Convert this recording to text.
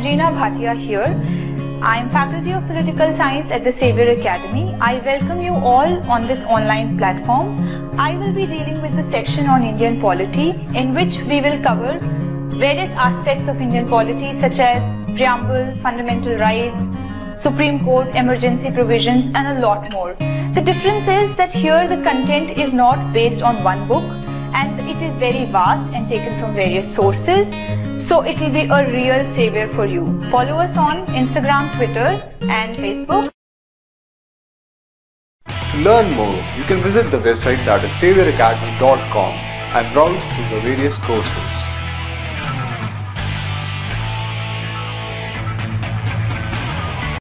Reena Bhatiya here. I am Faculty of Political Science at the Saviour Academy. I welcome you all on this online platform. I will be dealing with the section on Indian polity in which we will cover various aspects of Indian polity such as preamble, fundamental rights, Supreme Court, emergency provisions and a lot more. The difference is that here the content is not based on one book and it is very vast and taken from various sources. So it will be a real savior for you. Follow us on Instagram, Twitter and Facebook. To learn more, you can visit the website that is saviouracademy.com and browse through the various courses.